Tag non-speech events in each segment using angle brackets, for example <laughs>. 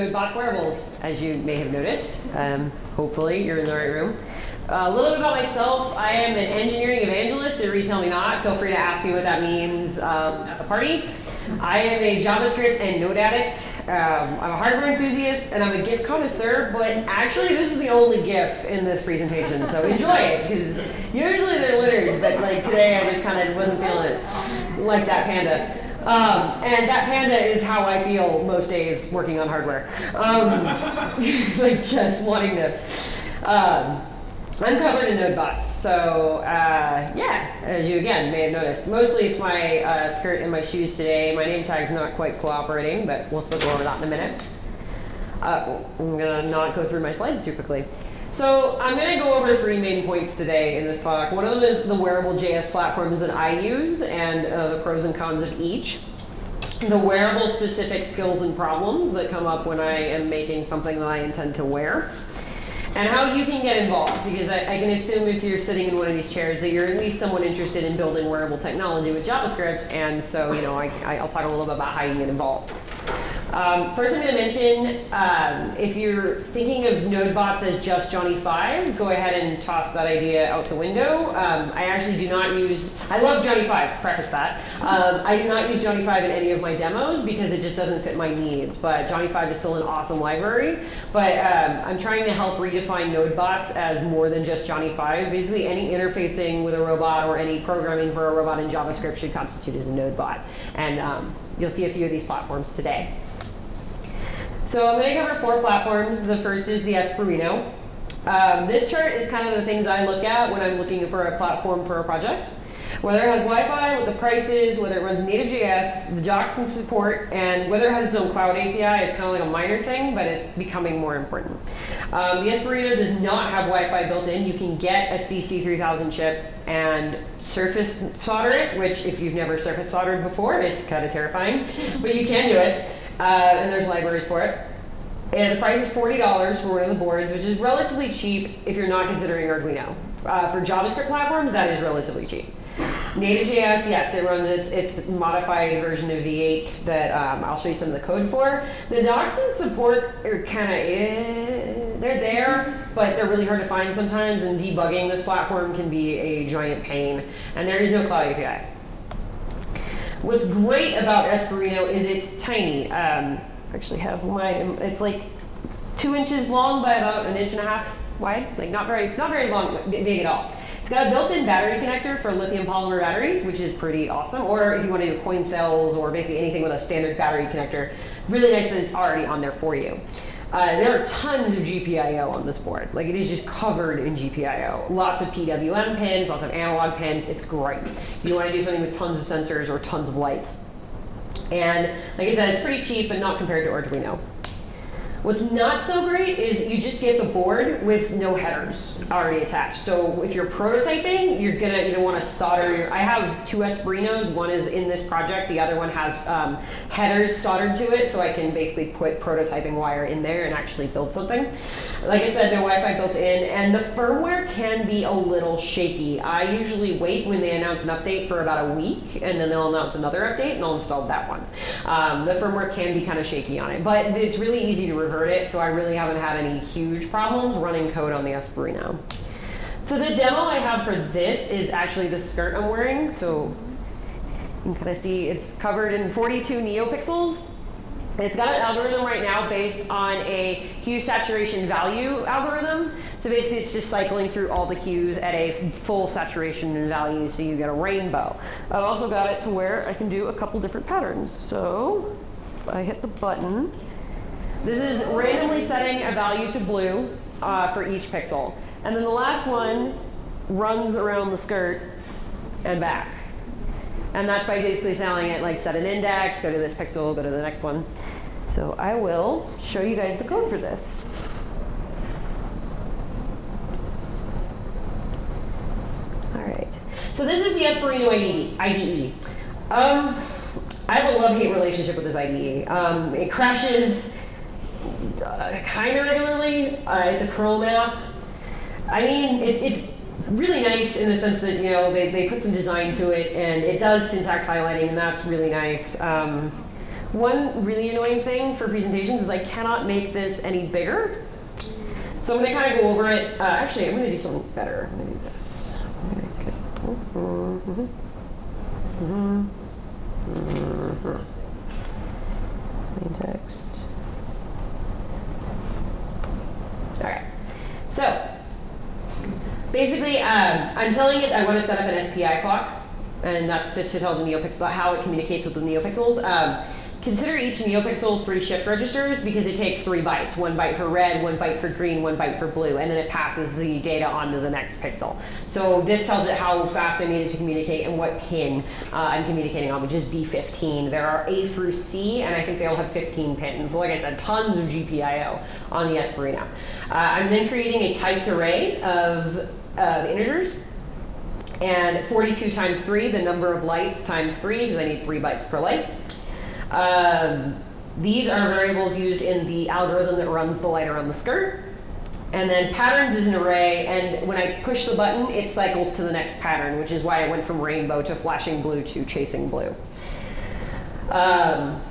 NodeBots wearables, as you may have noticed. Um, hopefully, you're in the right room. Uh, a little bit about myself. I am an engineering evangelist at RetailMeNot. Feel free to ask me what that means um, at the party. I am a JavaScript and Node addict. Um, I'm a hardware enthusiast and I'm a GIF connoisseur, but actually this is the only GIF in this presentation, so enjoy it, because usually they're littered, but like today I just kind of wasn't feeling it, like that panda. Um, and that panda is how I feel most days working on hardware. Um, <laughs> like just wanting to. Um, I'm covered in NodeBots, so uh, yeah, as you again may have noticed. Mostly it's my uh, skirt and my shoes today. My name tag's not quite cooperating, but we'll still go over that in a minute. Uh, I'm gonna not go through my slides too quickly. So I'm gonna go over three main points today in this talk. One of them is the wearable JS platforms that I use and uh, the pros and cons of each. The wearable specific skills and problems that come up when I am making something that I intend to wear and how you can get involved. Because I, I, can assume if you're sitting in one of these chairs that you're at least someone interested in building wearable technology with JavaScript. And so, you know, I, I'll talk a little bit about how you can get involved. Um, first, I'm going to mention um, if you're thinking of NodeBots as just Johnny 5, go ahead and toss that idea out the window. Um, I actually do not use, I love Johnny 5, preface that. Um, I do not use Johnny 5 in any of my demos because it just doesn't fit my needs. But Johnny 5 is still an awesome library. But um, I'm trying to help redefine NodeBots as more than just Johnny 5. Basically, any interfacing with a robot or any programming for a robot in JavaScript should constitute as a NodeBot. And um, you'll see a few of these platforms today. So I'm going to cover four platforms. The first is the Espruino. Um, this chart is kind of the things I look at when I'm looking for a platform for a project. Whether it has Wi-Fi, what the price is, whether it runs native JS, the docs and support, and whether it has its own cloud API is kind of like a minor thing, but it's becoming more important. Um, the Espruino does not have Wi-Fi built in. You can get a CC3000 chip and surface solder it, which if you've never surface soldered before, it's kind of terrifying, but you can do it uh, and there's libraries for it. And the price is $40 for one of the boards, which is relatively cheap if you're not considering Arduino. Uh, for JavaScript platforms, that is relatively cheap. Native.js, yes, it runs its, its modified version of V8 that um, I'll show you some of the code for. The docs and support are kind of, eh, they're there, but they're really hard to find sometimes, and debugging this platform can be a giant pain. And there is no cloud API. What's great about Espruino is it's tiny. Um, I actually have mine. It's like two inches long by about an inch and a half wide. Like not very, not very long, big at all. It's got a built-in battery connector for lithium polymer batteries, which is pretty awesome. Or if you want to do coin cells or basically anything with a standard battery connector, really nice that it's already on there for you. Uh, there are tons of GPIO on this board. Like it is just covered in GPIO. Lots of PWM pins, lots of analog pins. It's great. If you want to do something with tons of sensors or tons of lights. And like I said, it's pretty cheap, but not compared to Arduino. What's not so great is you just get the board with no headers already attached. So if you're prototyping, you're gonna either want to solder your, I have two Espruinos, one is in this project, the other one has um, headers soldered to it, so I can basically put prototyping wire in there and actually build something. Like I said, no Wi-Fi built in, and the firmware can be a little shaky. I usually wait when they announce an update for about a week, and then they'll announce another update, and I'll install that one. Um, the firmware can be kind of shaky on it, but it's really easy to revert it, so I really haven't had any huge problems running code on the Espruino. So the demo I have for this is actually the skirt I'm wearing. So you can kind of see it's covered in 42 neopixels. It's got an algorithm right now based on a hue saturation value algorithm. So basically it's just cycling through all the hues at a full saturation value so you get a rainbow. I've also got it to where I can do a couple different patterns. So I hit the button. This is randomly setting a value to blue uh, for each pixel. And then the last one runs around the skirt and back. And that's by basically telling it like set an index, go to this pixel, go to the next one. So I will show you guys the code for this. All right. So this is the Espruino IDE. Um, I have a love-hate relationship with this IDE. Um, it crashes uh, kind of regularly. Uh, it's a Chrome app. I mean, it's, it's really nice in the sense that, you know, they, they put some design to it and it does syntax highlighting and that's really nice. Um, one really annoying thing for presentations is I cannot make this any bigger. So I'm going to kind of go over it. Uh, actually, I'm going to do something better. I'm going to do this. Plain text. Okay. So basically, um, I'm telling it I want to set up an SPI clock, and that's to, to tell the NeoPixel how it communicates with the NeoPixels. Um, Consider each NeoPixel three shift registers because it takes three bytes. One byte for red, one byte for green, one byte for blue, and then it passes the data on to the next pixel. So this tells it how fast I need it to communicate and what pin uh, I'm communicating on, which is B15. There are A through C, and I think they all have 15 pins. So like I said, tons of GPIO on the Espruino. Uh, I'm then creating a typed array of, of integers and 42 times 3, the number of lights times 3, because I need 3 bytes per light. Um, these are variables used in the algorithm that runs the light around the skirt. And then patterns is an array, and when I push the button, it cycles to the next pattern, which is why I went from rainbow to flashing blue to chasing blue. Um,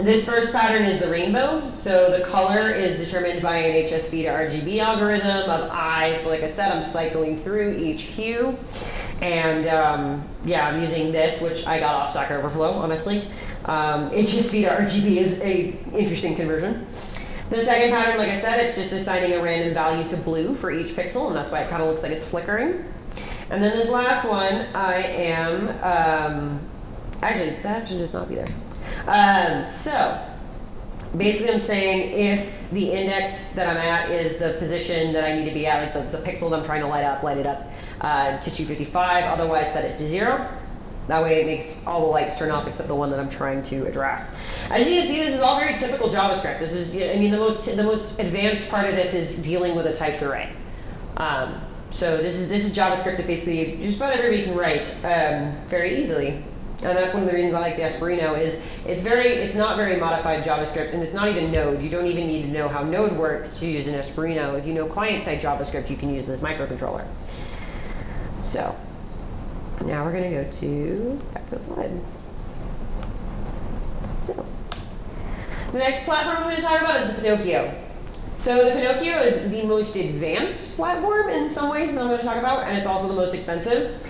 this first pattern is the rainbow. So the color is determined by an HSV to RGB algorithm of I. So like I said, I'm cycling through each hue. And um, yeah, I'm using this, which I got off Stack Overflow, honestly. Um, HSV to RGB is a interesting conversion. The second pattern, like I said, it's just assigning a random value to blue for each pixel, and that's why it kind of looks like it's flickering. And then this last one, I am, um, actually, that should just not be there. Um, so, basically I'm saying if the index that I'm at is the position that I need to be at, like the, the pixel that I'm trying to light up, light it up uh, to 255, otherwise set it to zero. That way it makes all the lights turn off except the one that I'm trying to address. As you can see, this is all very typical JavaScript. This is, I mean, the most, the most advanced part of this is dealing with a typed array. Um, so this is, this is JavaScript that basically just about everybody can write um, very easily. And that's one of the reasons I like the Espruino is it's very, it's not very modified JavaScript, and it's not even Node. You don't even need to know how Node works to use an Espruino. If you know client-side JavaScript, you can use this microcontroller. So now we're going to go to back to the slides. So the next platform I'm going to talk about is the Pinoccio. So the Pinoccio is the most advanced platform in some ways that I'm going to talk about, and it's also the most expensive.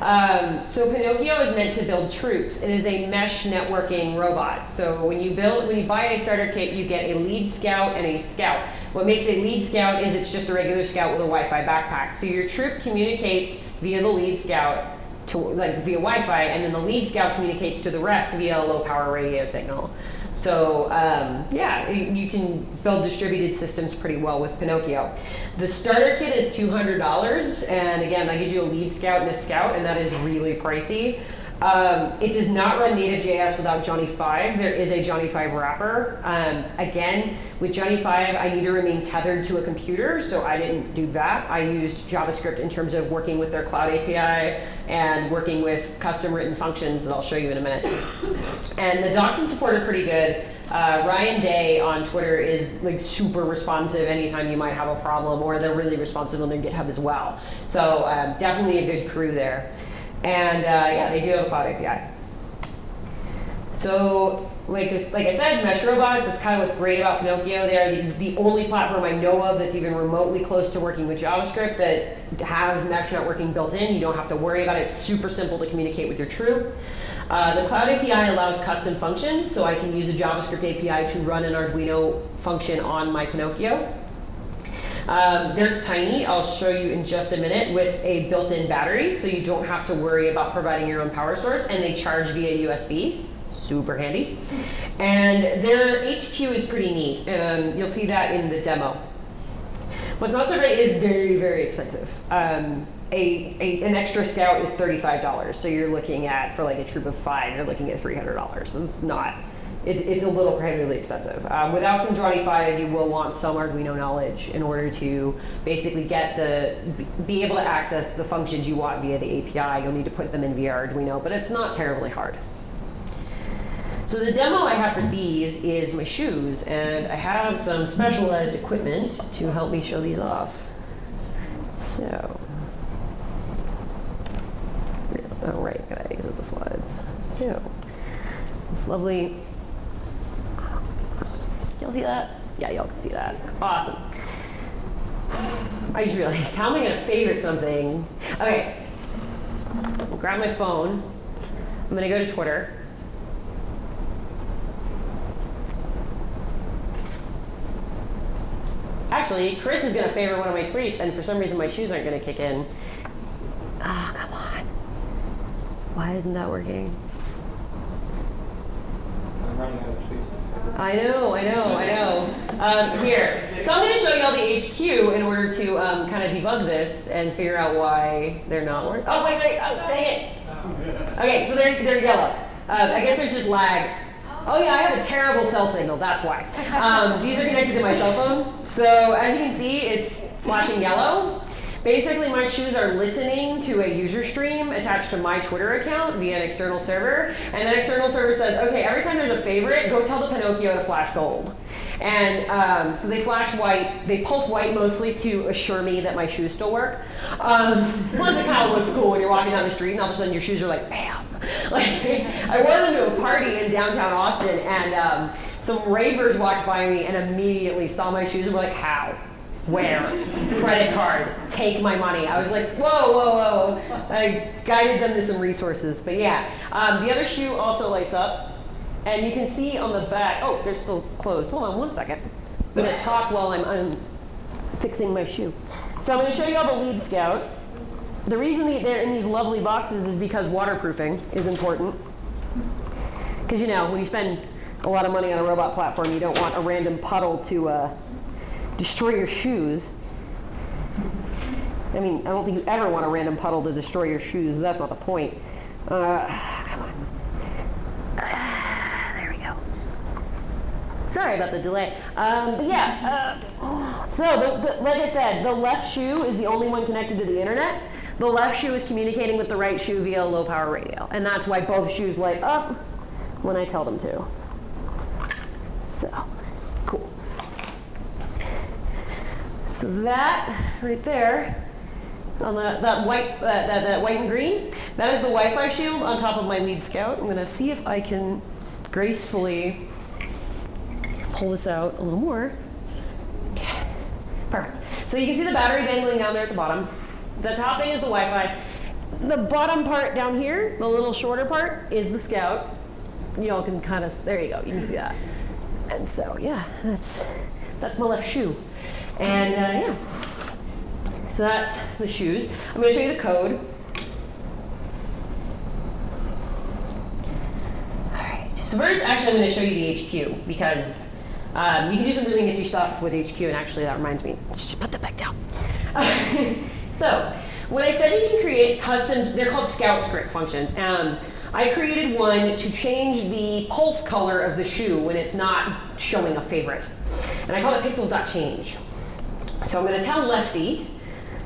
Um, so Pinoccio is meant to build troops. It is a mesh networking robot. So when you build, when you buy a starter kit, you get a lead scout and a scout. What makes a lead scout is it's just a regular scout with a Wi-Fi backpack. So your troop communicates via the lead scout to like via Wi-Fi, and then the lead scout communicates to the rest via a low power radio signal. So um, yeah, you can build distributed systems pretty well with Pinoccio. The starter kit is $200, and again, that gives you a lead scout and a scout, and that is really pricey. Um, it does not run native JS without Johnny 5. There is a Johnny 5 wrapper. Um, again, with Johnny 5, I need to remain tethered to a computer, so I didn't do that. I used JavaScript in terms of working with their cloud API and working with custom written functions that I'll show you in a minute. And the docs and support are pretty good. Uh, Ryan Day on Twitter is like super responsive anytime you might have a problem, or they're really responsive on their GitHub as well. So um, definitely a good crew there. And uh, yeah, they do have a cloud API. So like, like I said, mesh robots, that's kind of what's great about Pinoccio. They are the, the only platform I know of that's even remotely close to working with JavaScript that has mesh networking built in. You don't have to worry about it. It's super simple to communicate with your troop. Uh, the Cloud API allows custom functions, so I can use a JavaScript API to run an Arduino function on my Pinoccio. Um, they're tiny, I'll show you in just a minute, with a built-in battery, so you don't have to worry about providing your own power source, and they charge via USB. Super handy. And their HQ is pretty neat. Um, you'll see that in the demo. What's not so great is very, very expensive. Um, a, a, an extra scout is $35, so you're looking at, for like a troop of five, you're looking at $300. So it's not it, it's a little prohibitively expensive. Um, without some Johnny 5, you will want some Arduino knowledge in order to basically get the, be able to access the functions you want via the API. You'll need to put them in via Arduino, but it's not terribly hard. So the demo I have for these is my shoes, and I have some specialized equipment to help me show these off. So, oh right, gotta exit the slides. So, This lovely. Y'all see that? Yeah, y'all can see that. Awesome. I just realized how am I gonna favorite something? Okay. I'll grab my phone. I'm gonna go to Twitter. Actually, Chris is gonna favorite one of my tweets, and for some reason my shoes aren't gonna kick in. Oh, come on. Why isn't that working? I'm running out of space. I know, I know, I know. Um, here, so I'm going to show you all the HQ in order to um, kind of debug this and figure out why they're not working. Oh, wait, wait, oh, dang it. Okay, so they're, they're yellow. Um, I guess there's just lag. Oh yeah, I have a terrible cell signal, that's why. Um, these are connected to my cell phone. So as you can see, it's flashing yellow. Basically, my shoes are listening to a user stream attached to my Twitter account via an external server. And that external server says, okay, every time there's a favorite, go tell the Pinoccio to flash gold. And um, so they flash white, they pulse white mostly to assure me that my shoes still work. Um, <laughs> plus it kind of looks cool when you're walking down the street and all of a sudden your shoes are like, bam. <laughs> Like, I wore them to a party in downtown Austin and um, some ravers walked by me and immediately saw my shoes and were like, how? Where? Credit card, take my money. I was like, whoa, whoa, whoa. I guided them to some resources. But yeah, um, the other shoe also lights up. And you can see on the back, oh, they're still closed. Hold on one second. I'm going to talk while I'm, I'm fixing my shoe. So I'm going to show you all the lead scout. The reason they're in these lovely boxes is because waterproofing is important. Because, you know, when you spend a lot of money on a robot platform, you don't want a random puddle to uh, destroy your shoes. I mean, I don't think you ever want a random puddle to destroy your shoes, but that's not the point. Uh, come on. <sighs> There we go. Sorry about the delay. Um, but yeah, uh, so the, the, like I said, the left shoe is the only one connected to the internet. The left shoe is communicating with the right shoe via low power radio. And that's why both shoes light up when I tell them to. So, cool. So that right there, on the, that white uh, that, that white and green, that is the Wi-Fi shield on top of my lead scout. I'm gonna see if I can gracefully pull this out a little more. Okay, perfect. So you can see the battery dangling down there at the bottom. The top thing is the Wi-Fi. The bottom part down here, the little shorter part, is the scout. Y'all can kind of, there you go, you can see that. And so, yeah, that's, that's my left shoe. And uh, yeah, so that's the shoes. I'm going to show you the code. All right, so first, actually, I'm going to show you the HQ because um, you can do some really nifty stuff with HQ, and actually, that reminds me, just put that back down. <laughs> so, when I said you can create custom, they're called Scout script functions. Um, I created one to change the pulse color of the shoe when it's not showing a favorite. And I call it pixels.change. So I'm going to tell Lefty,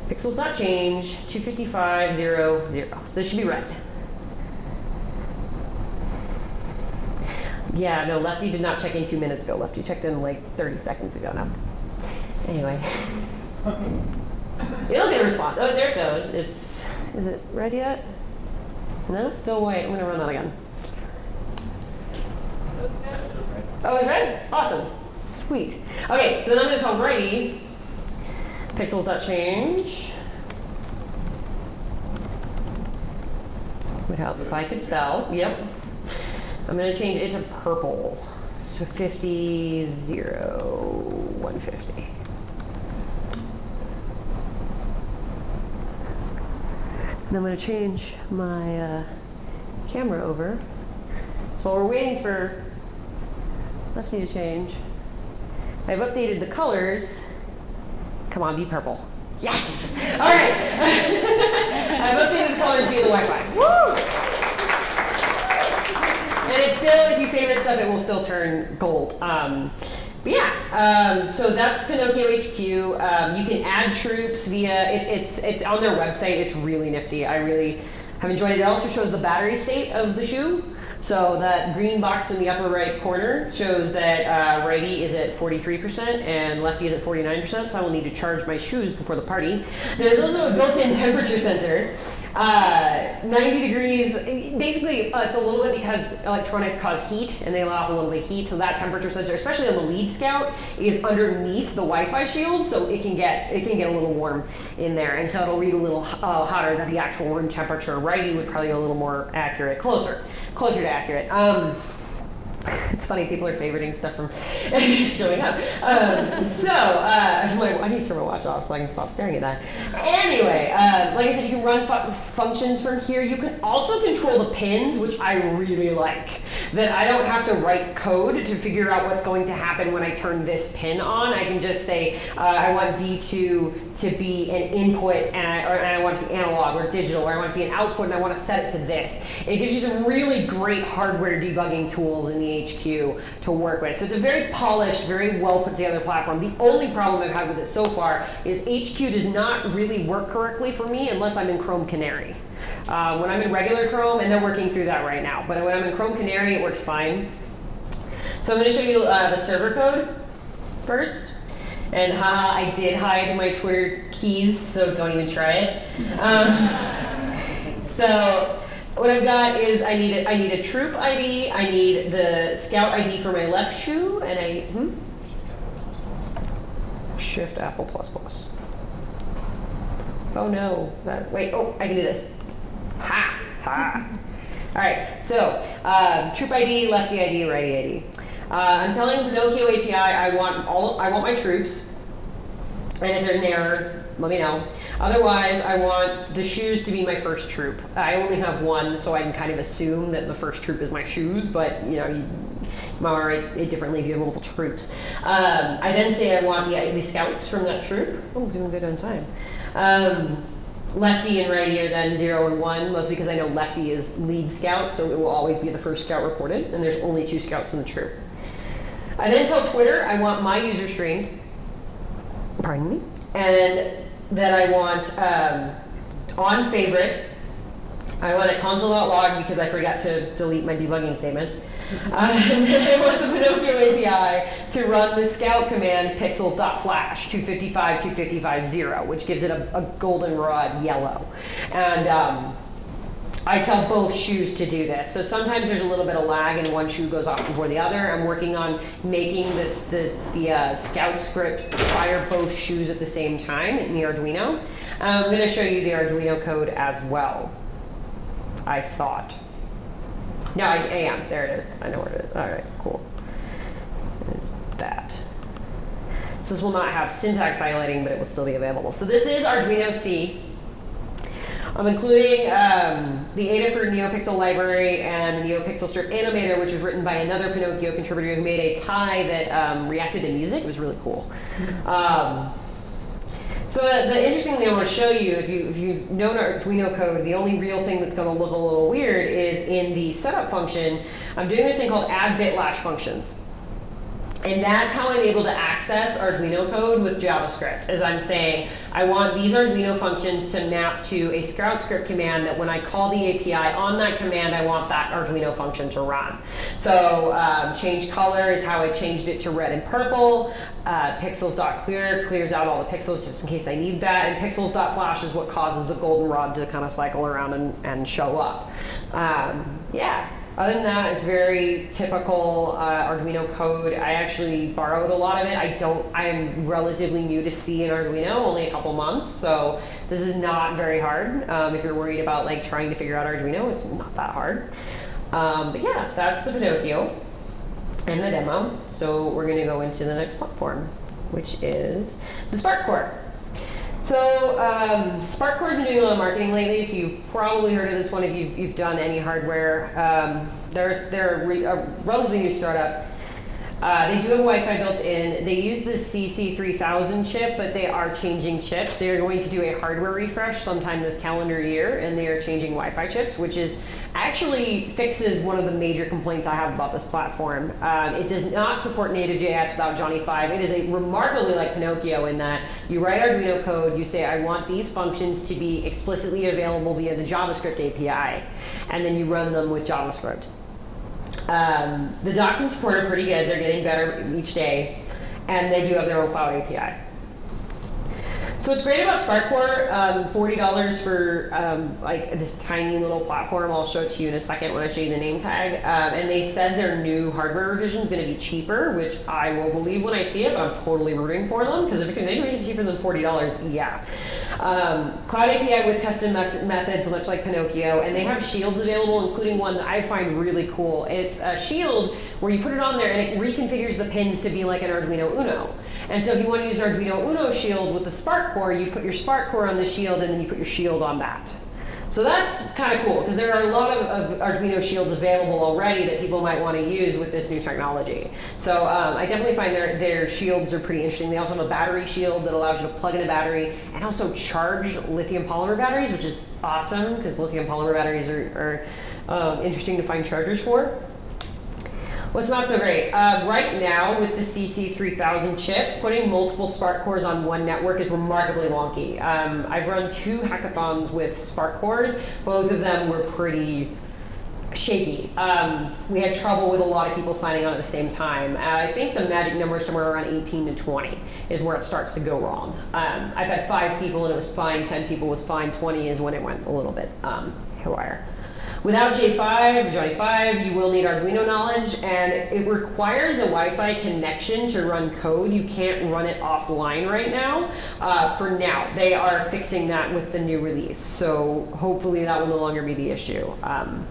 pixels not pixels.change 255.0.0. So this should be red. Yeah, no, Lefty did not check in two minutes ago. Lefty checked in like 30 seconds ago now. Anyway. <laughs> It'll get a response. Oh, there it goes. It's, is it red yet? No, still white. I'm going to run that again. Oh, it's red? Awesome. Sweet. Okay, so then I'm going to tell Righty pixels.change. Would help if I could spell. Yep. I'm going to change it to purple. So 50, 0, 150. And I'm going to change my uh, camera over. So while we're waiting for Lefty to change, I've updated the colors Come on, be purple. Yes! All right. <laughs> I've updated the colors via the Wi-Fi. Woo! And it's still, if you favorite stuff, it will still turn gold. Um, but yeah, um, so that's Pinoccio HQ. Um, you can add troops via, it's, it's, it's on their website. It's really nifty. I really have enjoyed it. It also shows the battery state of the shoe. So that green box in the upper right corner shows that uh, righty is at 43% and lefty is at 49%, so I will need to charge my shoes before the party. There's also a built-in temperature sensor. Uh, 90 degrees, basically, uh, it's a little bit because electronics cause heat and they allow off a little bit of heat. So that temperature sensor, especially on the lead scout, is underneath the Wi-Fi shield, so it can get it can get a little warm in there, and so it'll read a little uh, hotter than the actual room temperature. Righty would probably be a little more accurate, closer, closer to accurate. Um, it's funny, people are favoriting stuff from <laughs> showing up. Um, so, uh, <laughs> my, I need to turn my watch off so I can stop staring at that. Anyway, uh, like I said, you can run fu functions from here. You can also control the pins, which I really like. That I don't have to write code to figure out what's going to happen when I turn this pin on. I can just say, uh, I want D2 to be an input, and I, or, and I want it to be analog or digital, or I want it to be an output, and I want to set it to this. It gives you some really great hardware debugging tools in the HQ to work with. So it's a very polished, very well put together platform. The only problem I've had with it so far is HQ does not really work correctly for me unless I'm in Chrome Canary. Uh, when I'm in regular Chrome, and they're working through that right now, but when I'm in Chrome Canary, it works fine. So I'm going to show you uh, the server code first. And haha, I did hide my Twitter keys, so don't even try it. Um, <laughs> so what I've got is I need a, I need a troop ID, I need the scout ID for my left shoe, and I hmm? shift Apple plus plus. Oh no, that wait, oh I can do this. Ha ha. All right, so um, troop ID, lefty ID, righty ID. Uh, I'm telling Pinoccio API I want all I want my troops, and if there's an error, let me know. Otherwise, I want the shoes to be my first troop. I only have one, so I can kind of assume that the first troop is my shoes, but you know, you, might write it differently if you have multiple troops. Um, I then say I want the, the scouts from that troop. Oh, doing good on time. Um, lefty and righty are then zero and one, mostly because I know lefty is lead scout, so it will always be the first scout reported, and there's only two scouts in the troop. I then tell Twitter I want my user string, pardon me, and that I want um, on favorite. I want a console.log because I forgot to delete my debugging statements. <laughs> Uh, <laughs> then I want the Pinoccio API to run the scout command pixels.flash 255 255 0, which gives it a, a goldenrod yellow. And um, I tell both shoes to do this. So sometimes there's a little bit of lag and one shoe goes off before the other. I'm working on making this, this the uh, Scout script fire both shoes at the same time in the Arduino. I'm going to show you the Arduino code as well. I thought. No, I, I am. There it is. I know where it is. All right, cool. There's that. So this will not have syntax highlighting, but it will still be available. So this is Arduino C. I'm including um, the Adafruit NeoPixel library and the NeoPixel strip animator, which was written by another Pinoccio contributor who made a tie that um, reacted to music. It was really cool. Um, so the, the, interesting thing I want to show you, if, you, if you've known Arduino code, the only real thing that's going to look a little weird is in the setup function, I'm doing this thing called add Bitlash functions. And that's how I'm able to access Arduino code with JavaScript, as I'm saying, I want these Arduino functions to map to a Scout script command that when I call the API on that command, I want that Arduino function to run. So um, change color is how I changed it to red and purple. Uh, pixels.clear clears out all the pixels just in case I need that. And pixels.flash is what causes the goldenrod to kind of cycle around and, and show up. Um, yeah. Other than that, it's very typical uh, Arduino code. I actually borrowed a lot of it. I don't, I'm relatively new to C and Arduino, only a couple months, so this is not very hard. Um, if you're worried about like trying to figure out Arduino, it's not that hard. Um, but yeah, that's the Pinoccio and the demo. So we're gonna go into the next platform, which is the SparkCore. So um, SparkCore's been doing a lot of marketing lately, so you've probably heard of this one if you've, you've done any hardware. Um, there's, they're a relatively new startup. Uh, they do have Wi-Fi built in. They use the CC3000 chip, but they are changing chips. They are going to do a hardware refresh sometime this calendar year, and they are changing Wi-Fi chips, which is actually fixes one of the major complaints I have about this platform. Um, it does not support native JS without Johnny 5. It is a remarkably like Pinoccio in that you write Arduino code, you say, I want these functions to be explicitly available via the JavaScript API, and then you run them with JavaScript. Um, the docs and support are pretty good. They're getting better each day, and they do have their own cloud API. So what's great about SparkCore, um, forty dollars for um, like this tiny little platform. I'll show it to you in a second when I show you the name tag. Um, and they said their new hardware revision is going to be cheaper, which I will believe when I see it. I'm totally rooting for them because if they make it cheaper than forty dollars, yeah. Um, Cloud API with custom methods, much like Pinoccio, and they have shields available, including one that I find really cool. It's a shield where you put it on there and it reconfigures the pins to be like an Arduino Uno. And so if you want to use an Arduino Uno shield with the Spark core, you put your Spark core on the shield and then you put your shield on that. So that's kind of cool because there are a lot of, of, Arduino shields available already that people might want to use with this new technology. So um, I definitely find their, their shields are pretty interesting. They also have a battery shield that allows you to plug in a battery and also charge lithium polymer batteries, which is awesome because lithium polymer batteries are, are um, interesting to find chargers for. What's not so great? Uh, right now, with the CC3000 chip, putting multiple Spark cores on one network is remarkably wonky. Um, I've run two hackathons with Spark cores. Both of them were pretty shaky. Um, we had trouble with a lot of people signing on at the same time. Uh, I think the magic number is somewhere around 18 to 20 is where it starts to go wrong. Um, I've had five people and it was fine, 10 people was fine, 20 is when it went a little bit um, haywire. Without J5, Johnny 5, you will need Arduino knowledge, and it requires a Wi-Fi connection to run code. You can't run it offline right now. Uh, for now, they are fixing that with the new release, so hopefully that will no longer be the issue. Um,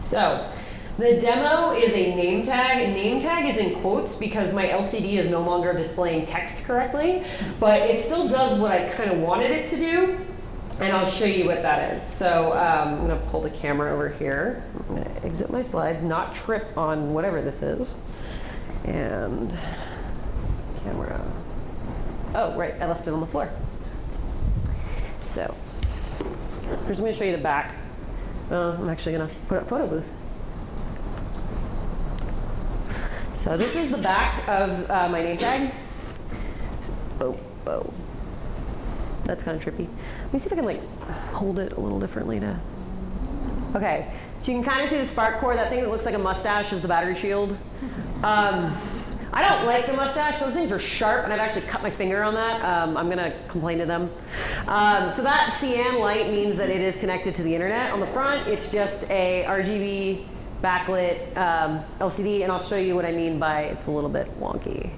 so. The demo is a name tag. Name tag is in quotes because my LCD is no longer displaying text correctly, but it still does what I kind of wanted it to do. And I'll show you what that is. So um, I'm going to pull the camera over here. I'm going to exit my slides, not trip on whatever this is. And camera. Oh, right, I left it on the floor. So first I'm going to show you the back. Uh, I'm actually going to put up photo booth. So this is the back of uh, my name tag. Oh, oh. That's kind of trippy. Let me see if I can like hold it a little differently to. Okay, so you can kind of see the spark core. That thing that looks like a mustache is the battery shield. Um, I don't like the mustache. Those things are sharp, and I've actually cut my finger on that. Um, I'm gonna complain to them. Um, so that cyan light means that it is connected to the internet. On the front, it's just a RGB backlit um, LCD, and I'll show you what I mean by it's a little bit wonky.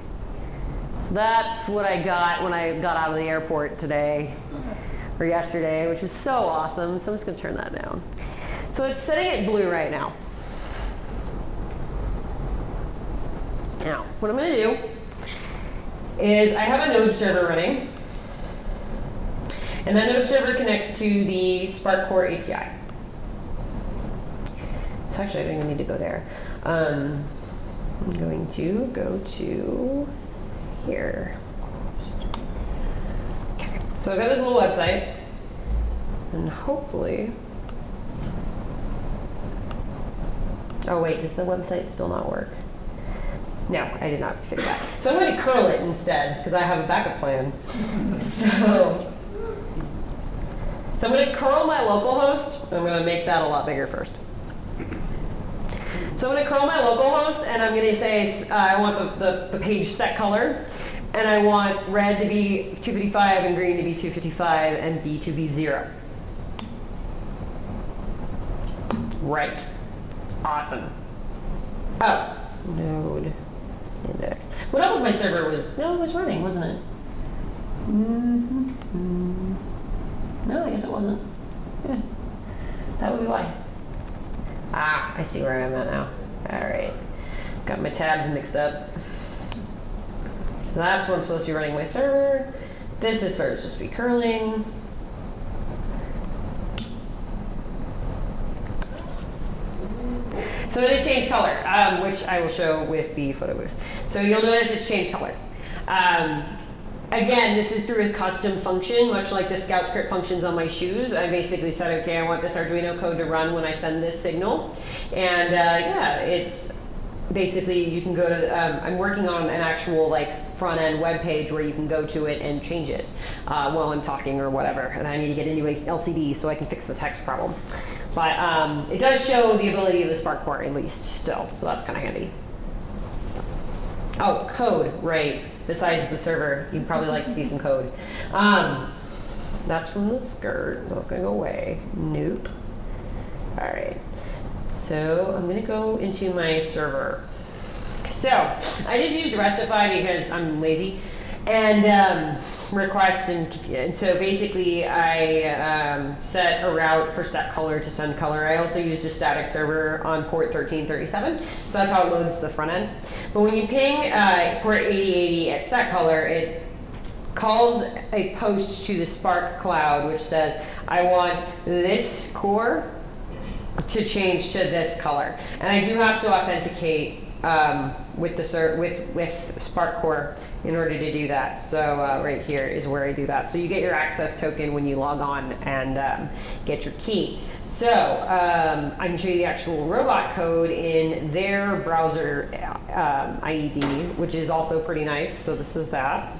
So that's what I got when I got out of the airport today or yesterday, which was so awesome. So I'm just going to turn that down. So it's setting it blue right now. Now, what I'm to do is I have a node server running. And that node server connects to the Spark Core API. So actually, I don't even need to go there. Um, I'm going to go to here. So I've got this little website, and hopefully, oh wait, does the website still not work? No, I did not fix that. So I'm going to curl it instead, because I have a backup plan. <laughs> so, so I'm going to curl my local host. I'm going to make that a lot bigger first. So I'm going to curl my local host, and I'm going to say uh, I want the, the, the, page set color, and I want red to be 255 and green to be 255 and B to be 0. Right. Awesome. Oh, node index. What up with my server was, no, it was running, wasn't it? Mm -hmm. No, I guess it wasn't. Yeah. That would be why. Ah, I see where I'm at now. All right. Got my tabs mixed up. So that's where I'm supposed to be running my server. This is where it's supposed to be curling. So it has changed color, um, which I will show with the photo booth. So you'll notice it's changed color. Um, Again, this is through a custom function, much like the scout script functions on my shoes. I basically said, okay, I want this Arduino code to run when I send this signal. And uh, yeah, it's basically you can go to, um, I'm working on an actual like front end web page where you can go to it and change it uh, while I'm talking or whatever. And I need to get into LCD so I can fix the text problem. But um, it does show the ability of the Spark core at least still, so that's kind of handy. Oh, code, right. besides the server. You'd probably like to see some code. Um, that's from the skirt. Not gonna go away. Nope. All right. So I'm gonna go into my server. So I just used Restify because I'm lazy, and um, request and, and, so basically I um, set a route for set color to send color. I also used a static server on port 1337, so that's how it loads the front end. But when you ping uh, port 8080 at set color, it calls a post to the Spark cloud which says, I want this core to change to this color. And I do have to authenticate um, with the with with Spark Core in order to do that. So uh, right here is where I do that. So you get your access token when you log on and um, get your key. So um, I can show you the actual robot code in their browser um, IDE, which is also pretty nice. So this is that.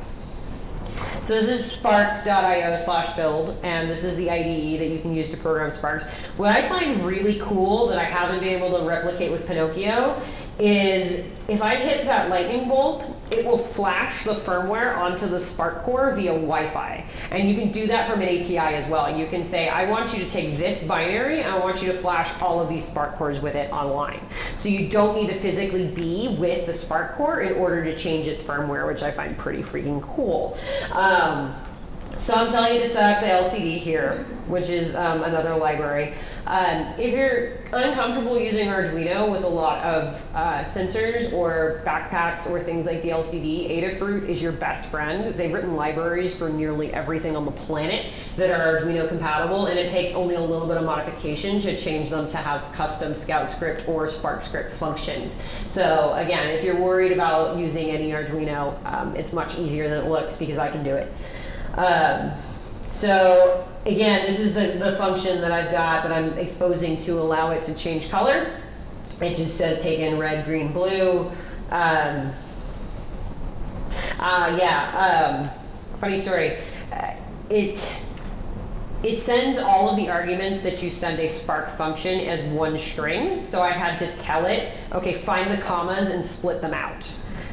So this is spark.io slash build, and this is the IDE that you can use to program Sparks. What I find really cool that I haven't been able to replicate with Pinoccio is if I hit that lightning bolt, it will flash the firmware onto the Spark core via Wi-Fi. And you can do that from an API as well. You can say, I want you to take this binary and I want you to flash all of these Spark cores with it online. So you don't need to physically be with the Spark core in order to change its firmware, which I find pretty freaking cool. Um, so I'm telling you to set up the LCD here, which is um, another library. Um, if you're uncomfortable using Arduino with a lot of uh, sensors or backpacks or things like the LCD, Adafruit is your best friend. They've written libraries for nearly everything on the planet that are Arduino compatible, and it takes only a little bit of modification to change them to have custom Scout script or Spark script functions. So again, if you're worried about using any Arduino, um, it's much easier than it looks because I can do it. Um, so again, this is the, the function that I've got that I'm exposing to allow it to change color. It just says take in red, green, blue. Um, uh, yeah, um, funny story. Uh, it it sends all of the arguments that you send a Spark function as one string. So I had to tell it, okay, find the commas and split them out.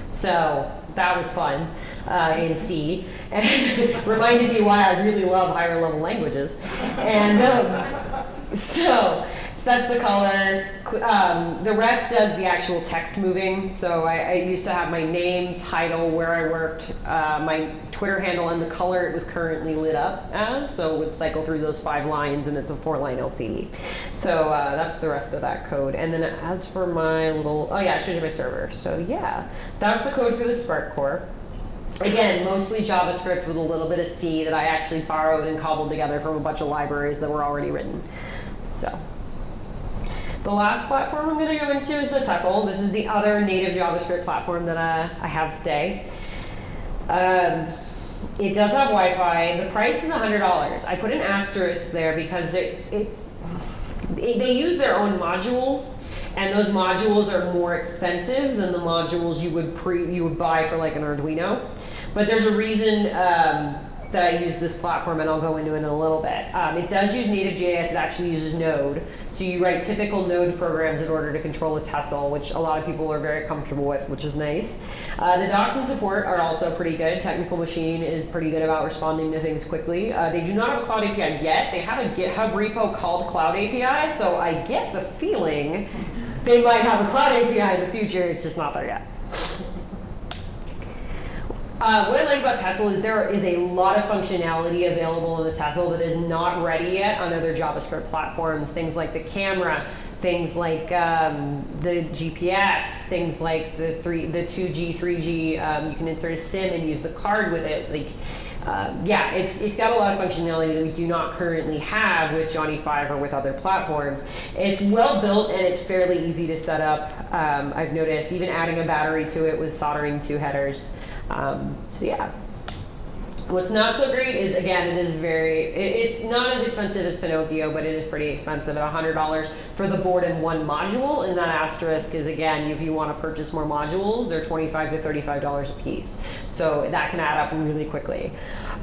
So that was fun uh, in C, and <laughs> reminded me why I really love higher level languages. And um, so, that's the color. Um, the rest does the actual text moving. So I, I, used to have my name, title, where I worked, uh, my Twitter handle, and the color it was currently lit up as. So it would cycle through those five lines, and it's a four-line LCD. So uh, that's the rest of that code. And then as for my little, oh yeah, it shows you my server. So yeah, that's the code for the Spark core. Again, mostly JavaScript with a little bit of C that I actually borrowed and cobbled together from a bunch of libraries that were already written. So. The last platform I'm going to go into is the Tessel. This is the other native JavaScript platform that uh, I have today. Um, it does have Wi-Fi. The price is $100. I put an asterisk there because it, it's, they use their own modules, and those modules are more expensive than the modules you would pre you would buy for like an Arduino. But there's a reason um, that I use this platform, and I'll go into it in a little bit. Um, it does use native JS. It actually uses Node. So you write typical Node programs in order to control a Tessel, which a lot of people are very comfortable with, which is nice. Uh, the docs and support are also pretty good. Technical Machine is pretty good about responding to things quickly. Uh, they do not have a Cloud API yet. They have a GitHub repo called Cloud API, so I get the feeling they might have a Cloud API in the future. It's just not there yet. Uh, what I like about Tessel is there is a lot of functionality available in the Tessel that is not ready yet on other JavaScript platforms. Things like the camera, things like um, the GPS, things like the three, the 2G, 3G. Um, you can insert a SIM and use the card with it. Like, uh, yeah, it's it's got a lot of functionality that we do not currently have with Johnny Five or with other platforms. It's well built and it's fairly easy to set up. Um, I've noticed even adding a battery to it with soldering two headers. Um, so yeah. What's not so great is, again, it is very, it, it's not as expensive as Pinoccio, but it is pretty expensive at $100 for the board and one module. And that asterisk is, again, if you want to purchase more modules, they're 25 to $35 a piece. So that can add up really quickly.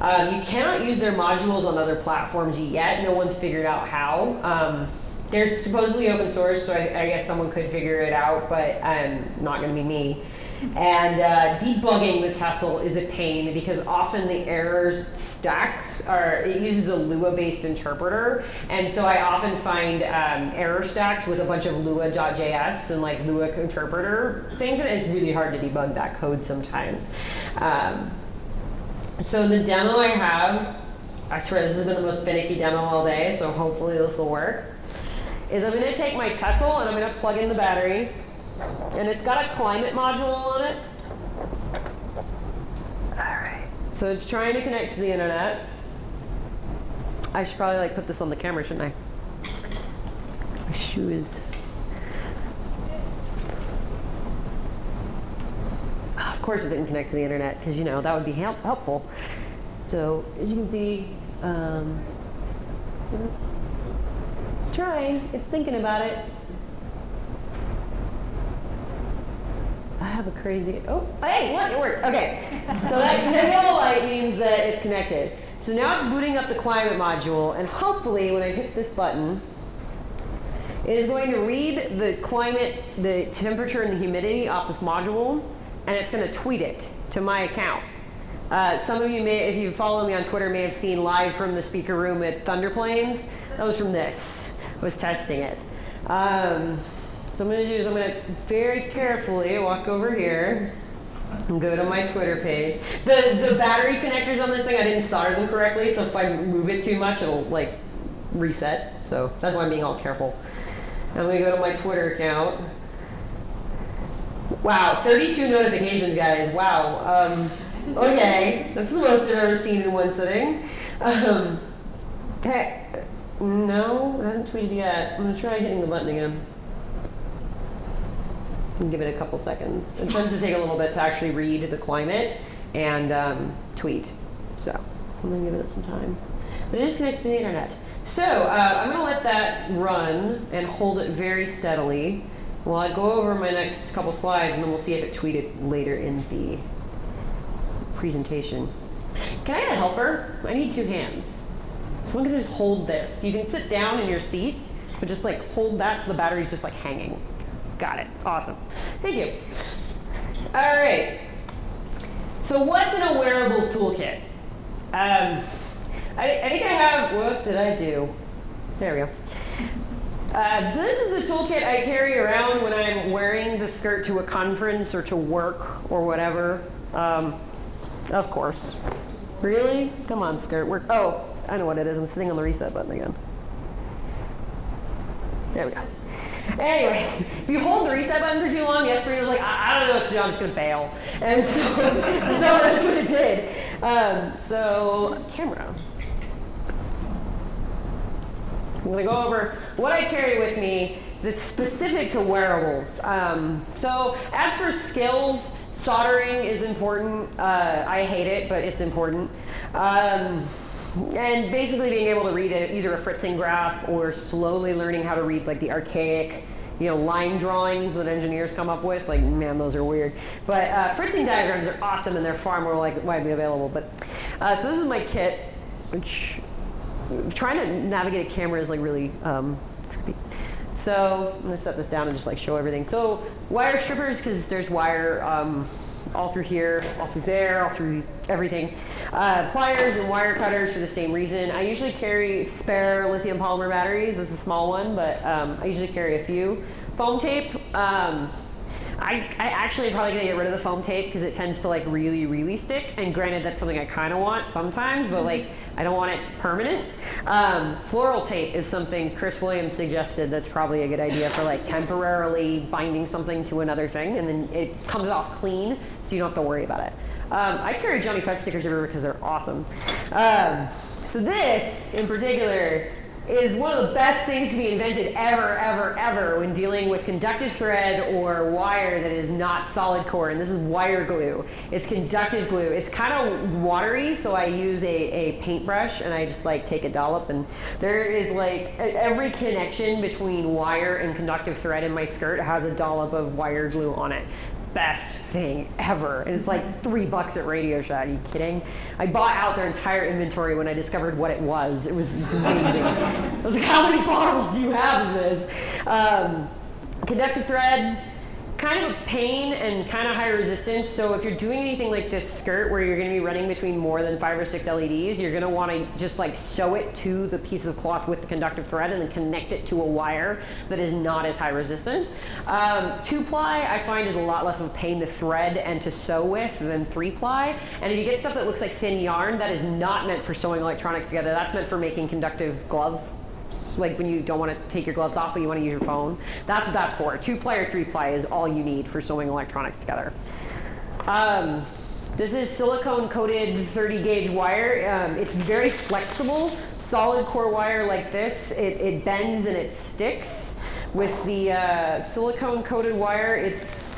Um, you cannot use their modules on other platforms yet. No one's figured out how. Um, they're supposedly open source, so I, I, guess someone could figure it out, but um, not going to be me. And uh, debugging the Tessel is a pain because often the errors stacks are, it uses a Lua-based interpreter. And so I often find um, error stacks with a bunch of Lua.js and like Lua interpreter things, and it's really hard to debug that code sometimes. Um, so the demo I have, I swear this has been the most finicky demo all day, so hopefully this will work, is I'm gonna take my Tessel and I'm gonna plug in the battery, and it's got a climate module on it. All right, so it's trying to connect to the internet. I should probably like put this on the camera, shouldn't I? My shoe is Of course it didn't connect to the internet because you know that would be help helpful. So as you can see, um, it's trying. It's thinking about it. I have a crazy. Oh, hey, look, it worked. Okay, <laughs> so that yellow light means that it's connected. So now it's booting up the climate module, and hopefully, when I hit this button, it is going to read the climate, the temperature, and the humidity off this module and it's going to tweet it to my account. Uh, some of you may, if you follow me on Twitter, may have seen live from the speaker room at Thunder Plains. That was from this. I was testing it. Um, so I'm going to do is I'm going to very carefully walk over here and go to my Twitter page. The the battery connectors on this thing, I didn't solder them correctly, so if I move it too much, it'll like reset. So that's why I'm being all careful. I'm going to go to my Twitter account. Wow, 32 notifications, guys. Wow. Um, okay, that's the most I've ever seen in one sitting. Um, hey, no, it hasn't tweeted yet. I'm gonna try hitting the button again. Give it a couple seconds. It tends to take a little bit to actually read the climate and um, tweet. So I'm gonna give it some time. But it is connected to the internet. So uh, I'm gonna let that run and hold it very steadily. Well, I go over my next couple slides and then we'll see if it tweeted later in the presentation. Can I get a helper? I need two hands. Someone can just hold this. You can sit down in your seat, but just like hold that so the battery's just like hanging. Got it. Awesome. Thank you. All right. So what's in a wearables toolkit? Um, I, I think I have, what did I do? There we go. Uh, so this is the toolkit I carry around when I'm wearing the skirt to a conference or to work or whatever. Um, of course. Really? Come on, skirt. Work. Oh, I know what it is. I'm sitting on the reset button again. There we go. Anyway, if you hold the reset button for too long, the Espruino was like, I, I, don't know what to do, I'm just gonna bail. And so, <laughs> so that's what it did. Um, so, camera. I'm to go over what I carry with me that's specific to wearables. Um, so as for skills, soldering is important. Uh, I hate it, but it's important. Um, and basically being able to read a, either a Fritzing graph or slowly learning how to read like the archaic you know, line drawings that engineers come up with, like, man, those are weird. But uh, Fritzing diagrams are awesome and they're far more like widely available. But uh, so this is my kit, which trying to navigate a camera is like really um, trippy. So I'm gonna set this down and just like show everything. So wire strippers, because there's wire um, all through here, all through there, all through everything. Uh, pliers and wire cutters for the same reason. I usually carry spare lithium polymer batteries. It's a small one, but um, I usually carry a few. Foam tape. Um, I, I actually am probably gonna get rid of the foam tape because it tends to like really, really stick. And granted, that's something I kind of want sometimes, but like I don't want it permanent. Um, floral tape is something Chris Williams suggested that's probably a good idea for like temporarily binding something to another thing, and then it comes off clean, so you don't have to worry about it. Um, I carry Johnny Five stickers everywhere because they're awesome. Um, so this, in particular, is one of the best things to be invented ever, ever, ever when dealing with conductive thread or wire that is not solid core. And this is wire glue. It's conductive glue. It's kind of watery, so I use a, a paintbrush and I just like take a dollop. And there is like every connection between wire and conductive thread in my skirt has a dollop of wire glue on it best thing ever. And it's like three bucks at Radio Shack. Are you kidding? I bought out their entire inventory when I discovered what it was. It was, amazing. I was like, how many bottles do you have of this? Um, conductive thread. Kind of a pain and kind of high resistance. So if you're doing anything like this skirt where you're going to be running between more than five or six LEDs, you're going to want to just like sew it to the piece of cloth with the conductive thread and then connect it to a wire that is not as high resistance. Um, two ply I find is a lot less of a pain to thread and to sew with than three ply. And if you get stuff that looks like thin yarn, that is not meant for sewing electronics together. That's meant for making conductive glove like when you don't want to take your gloves off but you want to use your phone. That's what that's for. Two ply or three ply is all you need for sewing electronics together. Um, this is silicone coated 30 gauge wire. Um, it's very flexible, solid core wire like this. It, it bends and it sticks. With the uh, silicone coated wire, it's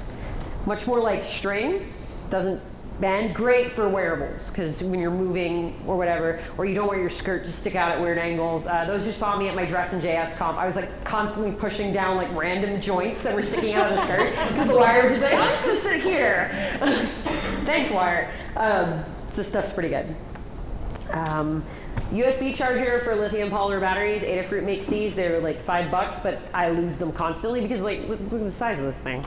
much more like string. Doesn't band. Great for wearables because when you're moving or whatever, or you don't want your skirt to stick out at weird angles. Uh, those who saw me at my dress and JS comp, I was like constantly pushing down like random joints that were sticking out of the skirt because the wire was just like, I'm just gonna sit here. <laughs> Thanks, wire. Um, so stuff's pretty good. Um, USB charger for lithium polymer batteries. Adafruit makes these. They're like five bucks, but I lose them constantly because like look, look at the size of this thing.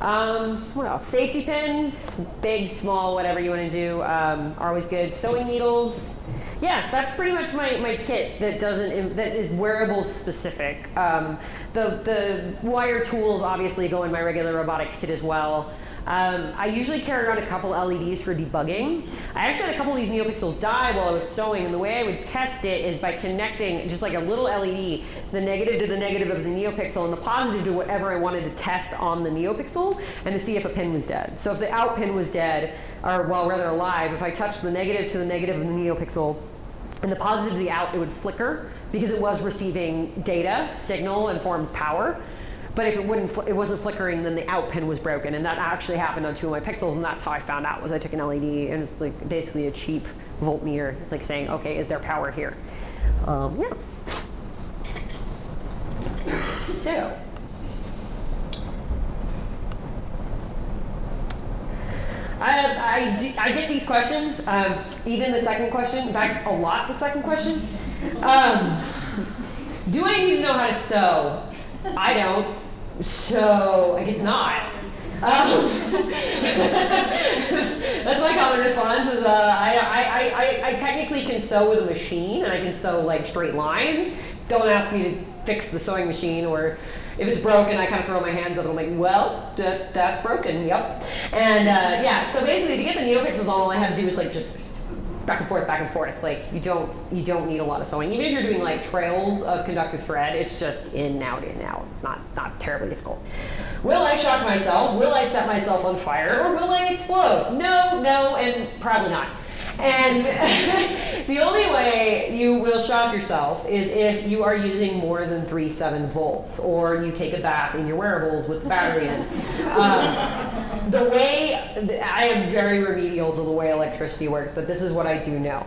Um, what else? Safety pins, big, small, whatever you want to do, um, are always good. Sewing needles. Yeah, that's pretty much my, my kit that doesn't that is wearable specific. Um, the the wire tools obviously go in my regular robotics kit as well. Um, I usually carry around a couple LEDs for debugging. I actually had a couple of these NeoPixels die while I was sewing, and the way I would test it is by connecting just like a little LED, the negative to the negative of the NeoPixel, and the positive to whatever I wanted to test on the NeoPixel, and to see if a pin was dead. So if the out pin was dead, or well, rather alive, if I touched the negative to the negative of the NeoPixel, and the positive to the out, it would flicker because it was receiving data, signal, and form of power. But if it wouldn't, it wasn't flickering, then the out pin was broken, and that actually happened on two of my pixels, and that's how I found out. Was I took an LED, and it's like basically a cheap voltmeter. It's like saying, okay, is there power here? Um, yeah. So. I, I, do, I, get these questions, um, even the second question, in fact, a lot the second question. Um, do I need to know how to sew? I don't. So I guess not. Um, <laughs> that's my common response is uh, I, I, I, I technically can sew with a machine and I can sew like straight lines. Don't ask me to fix the sewing machine or if it's broken, I kind of throw my hands up and I'm like, well, that, that's broken, yep. And uh, yeah, so basically to get the NeoPixels on, all I have to do is like just back and forth, back and forth. Like you don't you don't need a lot of sewing. Even if you're doing like trails of conductive thread, it's just in out in out. Not not terribly difficult. Will I shock myself? Will I set myself on fire? Or will I explode? No, no, and probably not. And <laughs> the only way you will shock yourself is if you are using more than 3.7 volts or you take a bath in your wearables with the battery in. <laughs> Um, the way, I am very remedial to the way electricity works, but this is what I do know.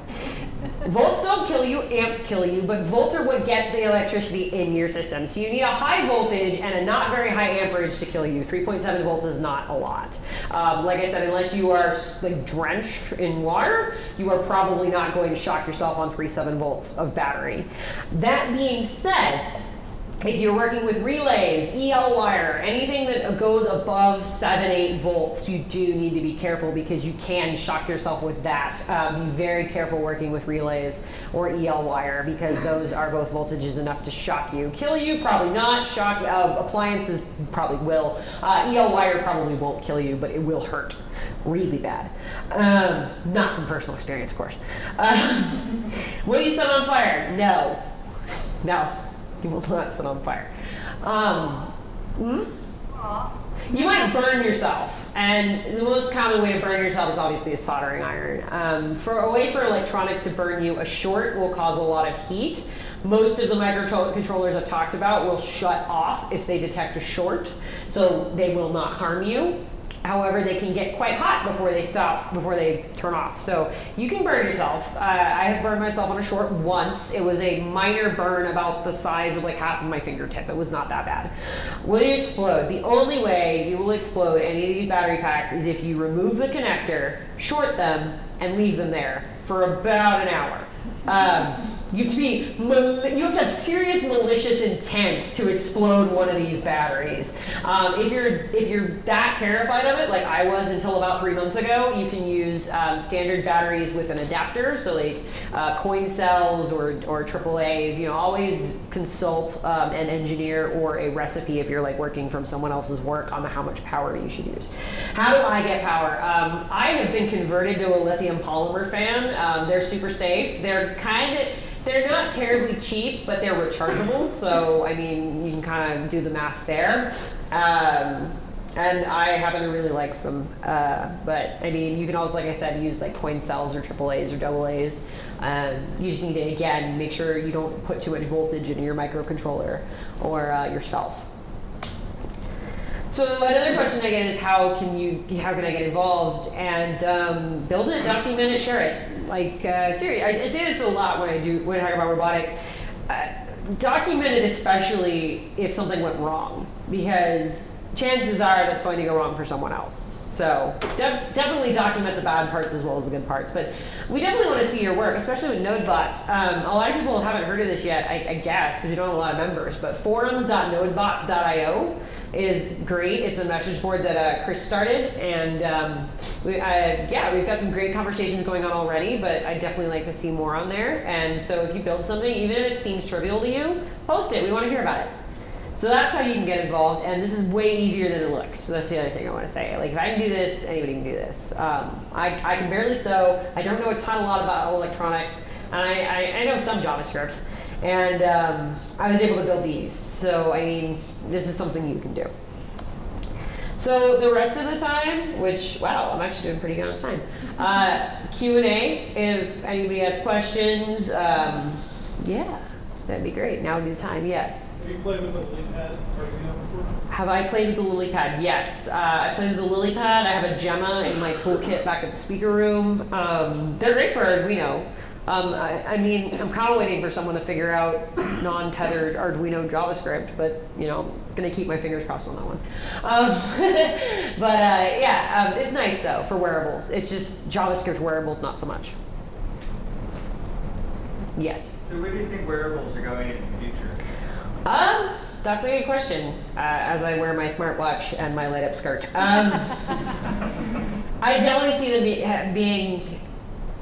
Volts don't kill you, amps kill you, but volts are what get the electricity in your system. So you need a high voltage and a not very high amperage to kill you. 3.7 volts is not a lot. Um, like I said, unless you are like drenched in water, you are probably not going to shock yourself on 3.7 volts of battery. That being said, if you're working with relays, EL wire, anything that goes above 7, 8 volts, you do need to be careful because you can shock yourself with that. Uh, be very careful working with relays or EL wire because those are both voltages enough to shock you. Kill you, probably not. Shock uh, appliances probably will. Uh, EL wire probably won't kill you, but it will hurt really bad. Um, not from personal experience, of course. Uh, <laughs> will you set on fire? No. No. <laughs> You will not set on fire. Um, hmm? You might burn yourself, and the most common way to burn yourself is obviously a soldering iron. Um, for a way for electronics to burn you, a short will cause a lot of heat. Most of the microcontrollers I've talked about will shut off if they detect a short, so they will not harm you. However, they can get quite hot before they stop, before they turn off. So you can burn yourself. Uh, I have burned myself on a short once. It was a minor burn about the size of like half of my fingertip. It was not that bad. Will you explode? The only way you will explode any of these battery packs is if you remove the connector, short them, and leave them there for about an hour. Um, You have to be you have to have serious malicious intent to explode one of these batteries. Um, if you're if you're that terrified of it, like I was until about three months ago, you can use um, standard batteries with an adapter. So like uh, coin cells or or AAA's. You know, always consult um, an engineer or a recipe if you're like working from someone else's work on how much power you should use. How do I get power? Um, I have been converted to a lithium polymer fan. Um, they're super safe. They're kind of they're not terribly cheap, but they're rechargeable. So I mean, you can kind of do the math there. Um, and I happen to really like them. Uh, but I mean, you can always, like I said, use like coin cells or AAA's or double A's. Um, you just need to again make sure you don't put too much voltage into your microcontroller or uh, yourself. So another question I get is how can you how can I get involved and um, build it, document it, share it. Like uh, seriously, I, I, say this a lot when I do when I talk about robotics. Uh, document it especially if something went wrong because chances are that's going to go wrong for someone else. So def definitely document the bad parts as well as the good parts. But we definitely want to see your work, especially with NodeBots. Um, a lot of people haven't heard of this yet, I, I guess, because we don't have a lot of members. But forums.nodebots.io is great. It's a message board that uh, Chris started, and um, we, uh, yeah, we've got some great conversations going on already. But I definitely like to see more on there. And so if you build something, even if it seems trivial to you, post it. We want to hear about it. So that's how you can get involved, and this is way easier than it looks. So that's the other thing I want to say. Like if I can do this, anybody can do this. Um, I, I can barely sew. I don't know a ton, a lot about electronics. I, I, I know some JavaScript, and um, I was able to build these. So I mean, this is something you can do. So the rest of the time, which wow, I'm actually doing pretty good on time. Uh, Q and A. If anybody has questions, um, yeah, that'd be great. Now would be the time. Yes. Have you played with the lily pad before? Have I played with the LilyPad? Yes. Uh, I played with the LilyPad. I have a Gemma in my toolkit back at the speaker room. Um, they're great for Arduino. Um, I, I, mean, I'm kind of waiting for someone to figure out non-tethered Arduino JavaScript, but you know, I'm gonna keep my fingers crossed on that one. Um, <laughs> but uh, yeah, um, it's nice though for wearables. It's just JavaScript wearables, not so much. Yes. So where do you think wearables are going in the future? Um, that's a good question. Uh, as I wear my smartwatch and my light up skirt, um, <laughs> I definitely see them be, being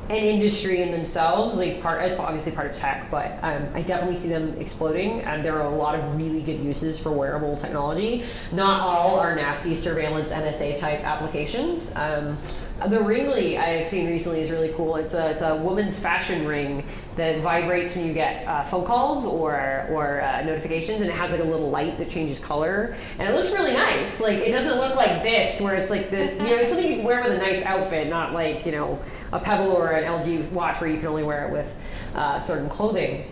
an industry in themselves, like part as obviously part of tech, but um, I definitely see them exploding. And there are a lot of really good uses for wearable technology. Not all are nasty surveillance NSA type applications. Um, the Ringly I've seen recently is really cool. It's a, it's a woman's fashion ring that vibrates when you get uh, phone calls or, or uh, notifications, and it has like a little light that changes color. And it looks really nice. Like, it doesn't look like this, where it's like this, you know, it's something you can wear with a nice outfit, not like, you know, a Pebble or an LG watch where you can only wear it with uh, certain clothing.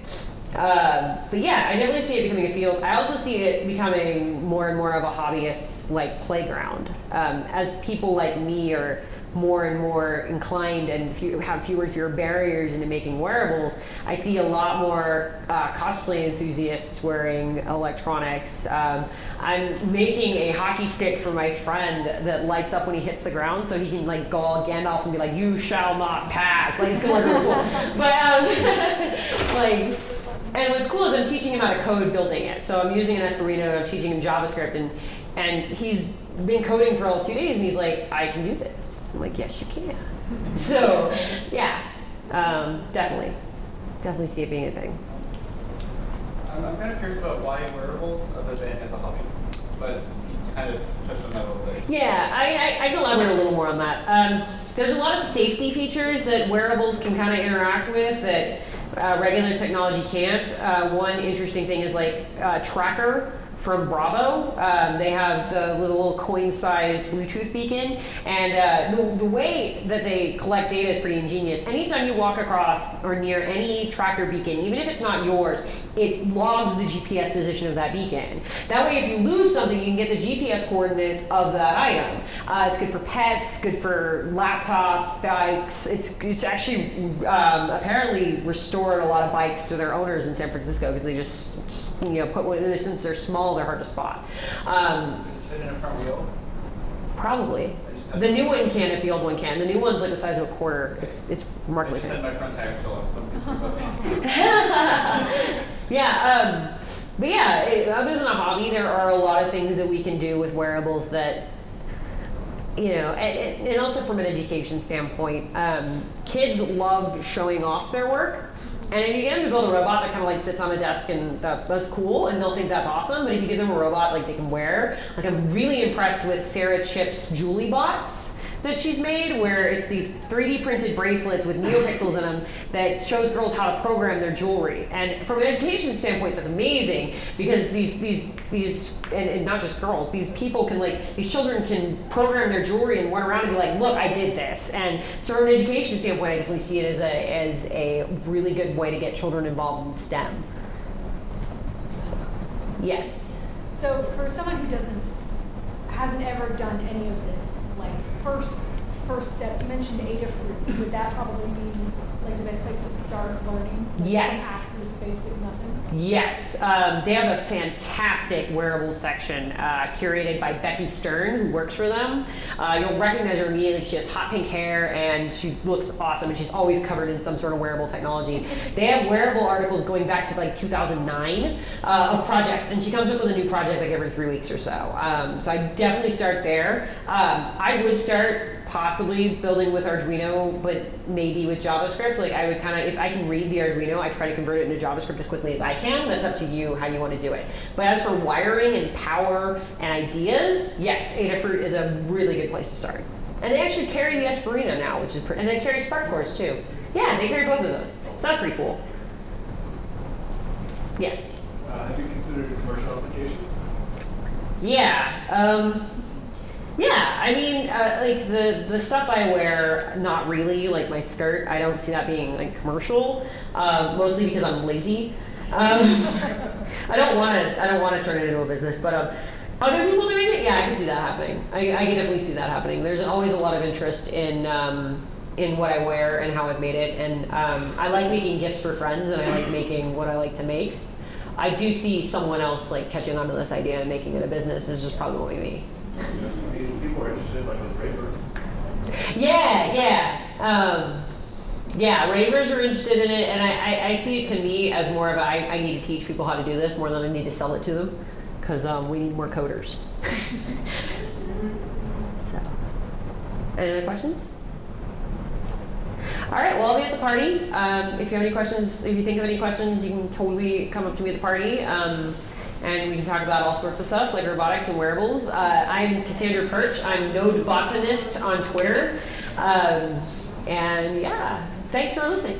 Um, but yeah, I definitely see it becoming a field. I also see it becoming more and more of a hobbyist like playground. Um, as people like me are more and more inclined and few, have fewer and fewer barriers into making wearables, I see a lot more uh, cosplay enthusiasts wearing electronics. Um, I'm making a hockey stick for my friend that lights up when he hits the ground, so he can like go all Gandalf and be like, "You shall not pass." Like it's gonna look really cool. <laughs> But um, <laughs> like. And what's cool is I'm teaching him how to code building it. So I'm using an Espruino and I'm teaching him JavaScript and and he's been coding for all two days and he's like, I can do this. I'm like, yes, you can. so, yeah, um, definitely, definitely see it being a thing. I'm, I'm kind of curious about why wearables other than as a hobby, but you kind of touched on that a little bit. Yeah, I, I, I can elaborate a little more on that. Um, there's a lot of safety features that wearables can kind of interact with that uh, regular technology can't. Uh, one interesting thing is like uh, TrackR from Bravo. Um, they have the little coin-sized Bluetooth beacon, and uh, the, the way that they collect data is pretty ingenious. Anytime you walk across or near any TrackR beacon, even if it's not yours, it logs the GPS position of that beacon. That way, if you lose something, you can get the GPS coordinates of that item. Uh, it's good for pets, good for laptops, bikes. It's, it's actually um, apparently restored a lot of bikes to their owners in San Francisco because they just, you know, put one, since they're small they're hard to spot. Um, in a front wheel? Probably. I The new one can if the old one can. The new one's like the size of a quarter. It's it's I remarkably just had my front tire so I'm thinking about <laughs> yeah, um, but yeah, it, other than a hobby, there are a lot of things that we can do with wearables that, you know, and, and also from an education standpoint, um, kids love showing off their work. And if you get them to build a robot that kind of like sits on a desk and that's that's cool, and they'll think that's awesome. But if you give them a robot like they can wear, like I'm really impressed with Sara Chipps's Julie bots that she's made where it's these 3D printed bracelets with neopixels in them that shows girls how to program their jewelry. And from an education standpoint, that's amazing because these these these and, and not just girls, these people can like these children can program their jewelry and run around and be like, look, I did this. And so from an education standpoint, I definitely see it as a as a really good way to get children involved in STEM. Yes. So for someone who doesn't, hasn't ever done any of this, like first, first steps, you mentioned Adafruit, would that probably be like the best place to start learning? Yes. Nothing? Yes, um, they have a fantastic wearable section uh, curated by Becky Stern, who works for them. Uh, you'll recognize her immediately. She has hot pink hair and she looks awesome, and she's always covered in some sort of wearable technology. They have wearable articles going back to like 2009 uh, of projects, and she comes up with a new project like every three weeks or so. Um, so I definitely start there. Um, I would start possibly building with Arduino, but maybe with JavaScript. Like I would kind of, if I can read the Arduino, I try to convert it into JavaScript as quickly as I can. That's up to you how you want to do it. But as for wiring and power and ideas, yes, Adafruit is a really good place to start. And they actually carry the Espruino now, which is, and they carry Spark Cores too. Yeah, they carry both of those. So that's pretty cool. Yes. Uh, have you considered commercial applications? Yeah. Um, yeah. I mean, uh, like the the stuff I wear, not really. Like my skirt, I don't see that being like commercial. Um, mostly because I'm lazy. Um, <laughs> I don't want to. I don't want to turn it into a business. But um, other people doing it, yeah, I can see that happening. I, I can definitely see that happening. There's always a lot of interest in. Um, in what I wear and how I've made it, and um, I like making gifts for friends, and I like making what I like to make. I do see someone else like catching on to this idea and making it a business is just probably me. Yeah, yeah. Um, yeah, ravers are interested in it, and I, I, I see it to me as more of a, I, I need to teach people how to do this more than I need to sell it to them, because um, we need more coders. <laughs> so, any other questions? All right, well, I'll be at the party. Um, if you have any questions, if you think of any questions, you can totally come up to me at the party. And we can talk about all sorts of stuff like robotics and wearables. Uh, I'm Kassandra Perch. I'm nodebotanist on Twitter. Um, and yeah, thanks for listening.